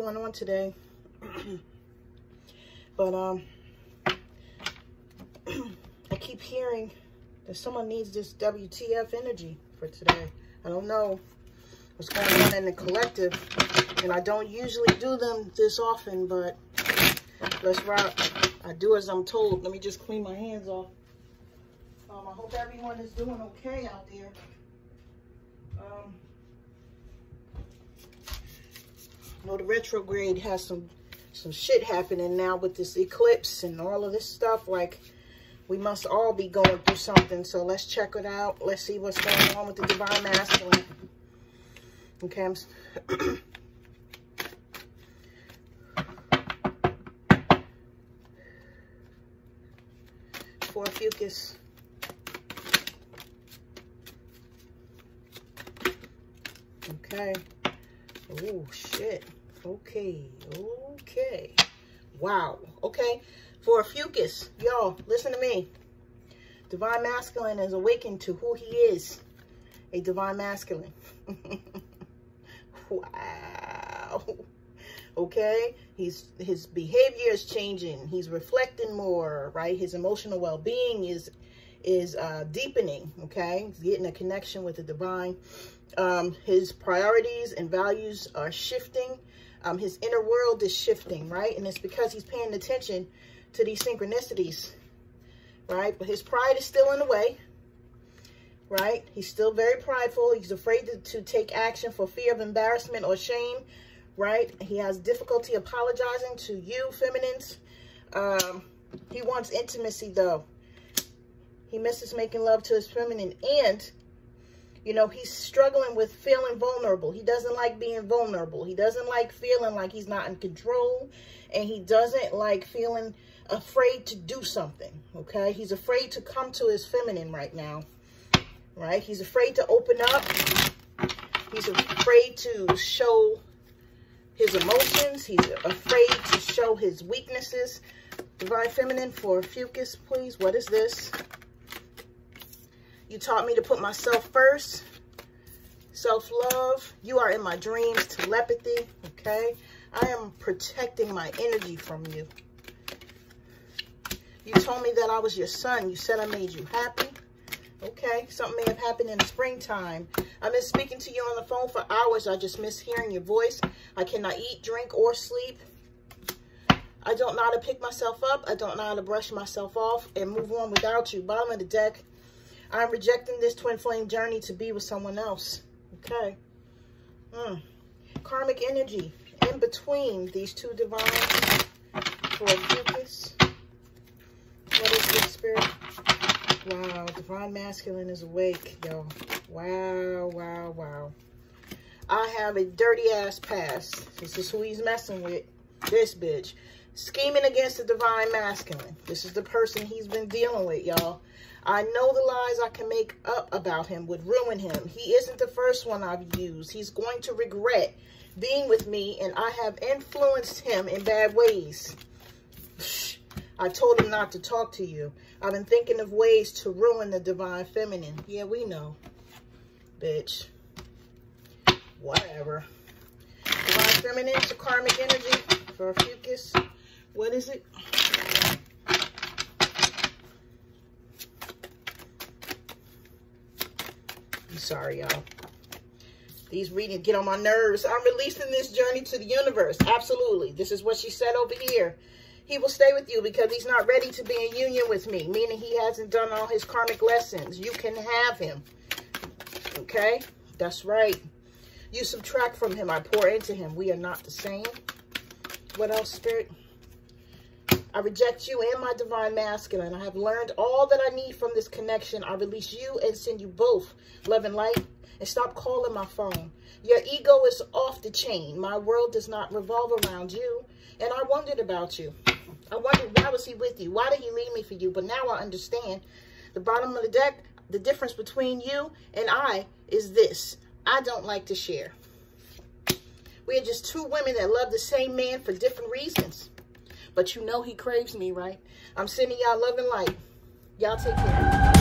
going on today. but um, I keep hearing that someone needs this WTF energy for today. I don't know what's going on in the collective. And I don't usually do them this often, but let's rock. I do as I'm told. Let me just clean my hands off. Um, I hope everyone is doing okay out there. Um, know the retrograde has some some shit happening now with this eclipse and all of this stuff. Like, we must all be going through something. So let's check it out. Let's see what's going on with the Divine Masculine. Okay, I'm... For Ophiuchus. Okay. Oh, shit. Okay. Okay. Wow. Okay. For a Ophiuchus, y'all, listen to me. Divine Masculine is awakened to who he is. A Divine Masculine. wow. Okay? He's his behavior is changing. He's reflecting more, right? His emotional well-being is is uh, deepening, okay? Getting a connection with the divine. Um, his priorities and values are shifting. Um, his inner world is shifting, right? And it's because he's paying attention to these synchronicities, right? But his pride is still in the way, right? He's still very prideful. He's afraid to, to take action for fear of embarrassment or shame, right? He has difficulty apologizing to you, feminines. Um, he wants intimacy, though. He misses making love to his feminine. And, you know, he's struggling with feeling vulnerable. He doesn't like being vulnerable. He doesn't like feeling like he's not in control. And he doesn't like feeling afraid to do something, okay? He's afraid to come to his feminine right now, right? He's afraid to open up. He's afraid to show his emotions. He's afraid to show his weaknesses. Divine Feminine for Ophiuchus, please. What is this? You taught me to put myself first. Self-love. You are in my dreams. Telepathy. Okay. I am protecting my energy from you. You told me that I was your son. You said I made you happy. Okay. Something may have happened in the springtime. I've been speaking to you on the phone for hours. I just miss hearing your voice. I cannot eat, drink, or sleep. I don't know how to pick myself up. I don't know how to brush myself off and move on without you. Bottom of the deck. I'm rejecting this twin flame journey to be with someone else. Okay. Mm. Karmic energy in between these two divines for Ophiuchus. What is this spirit? Wow, divine masculine is awake, yo. Wow, wow, wow. I have a dirty ass past. This is who he's messing with. This bitch. Scheming against the divine masculine. This is the person he's been dealing with, y'all. I know the lies I can make up about him would ruin him. He isn't the first one I've used. He's going to regret being with me, and I have influenced him in bad ways. I told him not to talk to you. I've been thinking of ways to ruin the divine feminine. Yeah, we know. Bitch. Whatever. Divine feminine to karmic energy for a Ophiuchus. What is it? I'm sorry, y'all. These readings get on my nerves. I'm releasing this journey to the universe. Absolutely. This is what she said over here. He will stay with you because he's not ready to be in union with me, meaning he hasn't done all his karmic lessons. You can have him. Okay? That's right. You subtract from him. I pour into him. We are not the same. What else, Spirit? I reject you and my divine masculine. I have learned all that I need from this connection. I release you and send you both love and light and stop calling my phone. Your ego is off the chain. My world does not revolve around you. And I wondered about you. I wondered why was he with you? Why did he leave me for you? But now I understand. The bottom of the deck, the difference between you and I is this. I don't like to share. We are just two women that love the same man for different reasons. But you know he craves me, right? I'm sending y'all love and light. Y'all take care.